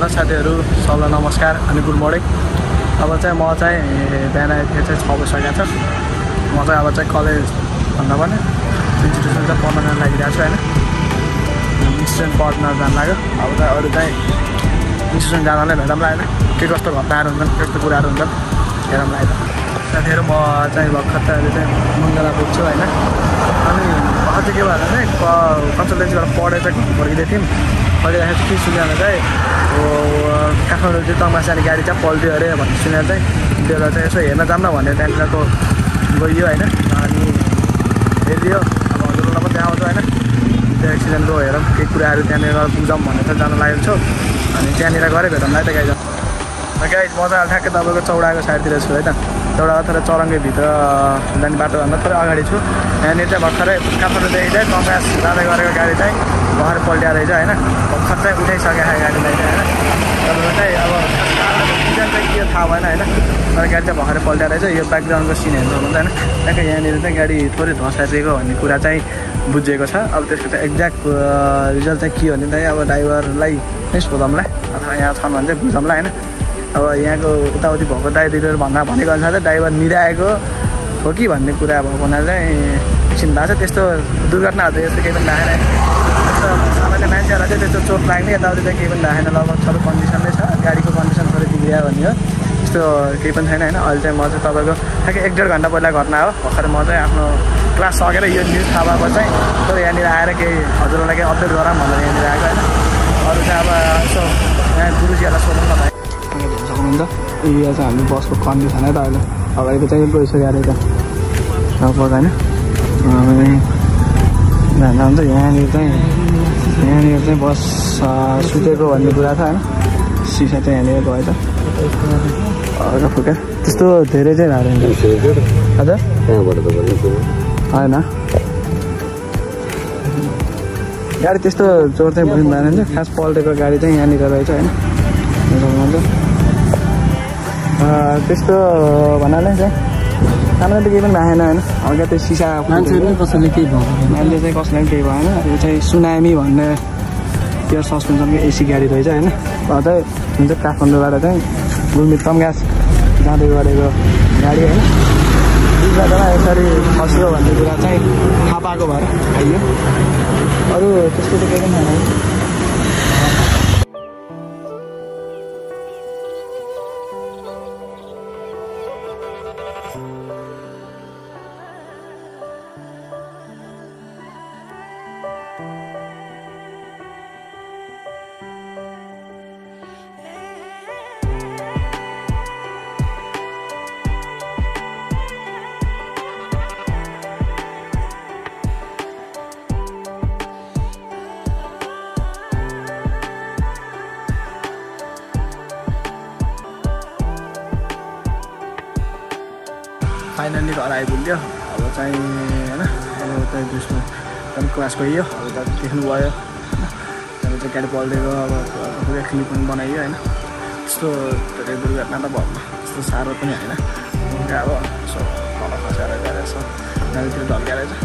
ल साथीहरू सबलाई नमस्कार अनि गुड मर्निङ अब चाहिँ म चाहिँ बिहान आइपुगेको चाहिँ छ बजिसकेको छ। म चाहिँ अब चाहिँ कलेज भन्दा पनि इन्स्टिट्युसन चाहिँ पढ्न लागिरहेको छु होइन? इन्स्टिट्युसन पढ्न जानु लाग्यो। अब चाहिँ अरू चाहिँ इन्स्टिट्युसन जानलाई भेटौँला होइन? के कस्तो घटनाहरू हुन्छन् कस्तो कुराहरू हुन्छन् हेरौँला होइन? साथीहरू म चाहिँ भर्खर चाहिँ चाहिँ मङ्गला पुग्छु होइन? अनि चाहिँ के भएर चाहिँ कन्सल्टेन्सीबाट पढेर चाहिँ फर्किँदै थियौँ। फर्किँदाखेरि के भने चाहिँ काठमाडौँ चाहिँ तङ्मा जाने गाडी चाहिँ पल्ट्यो अरे भन्ने सुनेर चाहिँ त्यो चाहिँ यसो हेर्न जाऊँ न भनेर त्यहाँनिरको गइयो होइन? अनि हेरिदियो। अब हजुरलाई पनि देखाउँछ होइन? त्यो एक्सिडेन्टको हेरौँ केही कुराहरू त्यहाँनिर बुझौँ भनेर जानु लागेको छु। अनि त्यहाँनिर गऱ्यो भेटौँला त गाइज गाइज म चाहिँ अहिले ठ्याक्कै तपाईँको चौडाको साइडतिर छु है त। चौडा अथवा चौरङ्गीभित्र जाने बाटोभन्दा थोरै अगाडि छु। यहाँनिर चाहिँ भर्खरै काठमाडौँदेखि चाहिँ कङ्ग्रेस जाँदै गरेको गाडी चाहिँ भर्खर पल्ट्या रहेछ होइन। भर्खर चाहिँ उठाइसकेको छ गाडीलाई चाहिँ होइन। तपाईँको चाहिँ अब रिजन चाहिँ के थाहा भएन होइन। तर गाडी चाहिँ भर्खरै पल्ट्या रहेछ यो ब्याकग्राउन्डको सिन हेर्नु होइन। ट्याक्कै यहाँनिर चाहिँ गाडी थोरै धसाइदिएको भन्ने कुरा चाहिँ बुझिएको छ। अब त्यसको चाहिँ एक्ज्याक्ट रिजल्ट चाहिँ के हो भने चाहिँ अब ड्राइभरलाई नै सोधौँला अथवा यहाँ छन् भने चाहिँ बुझौँला होइन। अब यहाँको उताउति भएको ड्राइभर भन्दा भनेको अनुसार चाहिँ ड्राइभर निराएको हो कि भन्ने कुरा भएको हुनाले चाहिँ एकछिन भएको छ त्यस्तो दुर्घटनाहरू त यस्तो केही पनि त्यस्तो सामान्य मान्छेहरूलाई चाहिँ त्यस्तो चोट लाग्ने यताउति चाहिँ केही पनि राखेन लगभग सबै कन्डिसनमै छ गाडीको कन्डिसन थोरै बिग्रियो भन्ने हो। त्यस्तो केही पनि छैन होइन। अहिले चाहिँ म चाहिँ तपाईँको ठ्याक्कै एक डेढ घन्टा पहिला घटना हो। भर्खर म चाहिँ आफ्नो क्लास सकेर यो न्युज थाहा भएको चाहिँ तर यहाँनिर आएर केही हजुरहरूलाई केही अपडेट गरौँ भनेर यहाँनिर आएको होइन। अरू चाहिँ अब यसो यहाँ गुरुजीहरूलाई सोधौँ न सक्नुहुन्छ यो चाहिँ हामी बसको कन्डिसन है त अहिले अगाडिको चाहिँ गइसक्यो अरे त। लगभग होइन। जाँदा हुन्छ यहाँनिर चाहिँ यहाँनिर चाहिँ बस सुतेको भन्ने कुरा छ होइन। सिसा चाहिँ यहाँनिर गएछ हल्का फुल्का त्यस्तो धेरै चाहिँ भएको हजुर? होइन। गाडी त्यस्तो चोर चाहिँ बुझ्नु भएन खास पल्टेको गाडी चाहिँ यहाँनिर रहेछ होइन। त्यस्तो भन्नाले चाहिँ सामान्य त केही पनि राखेन होइन। हल्का त्यो सिसा मान्छेहरू कसैले केही भएको मान्छे चाहिँ कसैलाई पनि केही भएन। यो चाहिँ सुनामी भन्ने त्यो सस्पेन्सनको एसी गाडी रहेछ होइन। चाहिँ जुन चाहिँ काठमाडौँबाट चाहिँ गुल्मी तम्घास जाँदै गरेको गाडी होइन। यसरी फस्यो भन्ने कुरा चाहिँ थाहा पाएको भएर आइयो। अरू त्यस्तो त केही पनि छैन फाइनल्ली घर आइपुग्यो अब चाहिँ होइन अब चाहिँ त्यसमा त्यहाँदेखि क्लास गइयो अब त देख्नु भयो। होइन त्यहाँबाट चाहिँ गाडी पल्टेको अब पुरै क्लिप पनि बनाइयो होइन। त्यस्तो धेरै दुर्घटना त भयो त्यस्तो साह्रो पनि होइन। अब यसो तल खसेर गएर यसो गाडीतिर ढल्केर चाहिँ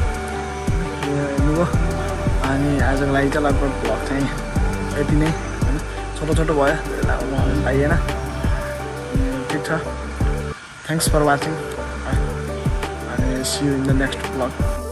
अनि आजको लागि चाहिँ लगभग भ्लग चाहिँ यति नै होइन। छोटो छोटो भयो पाइएन। ठिक छ। Thanks for watching see you in the next vlog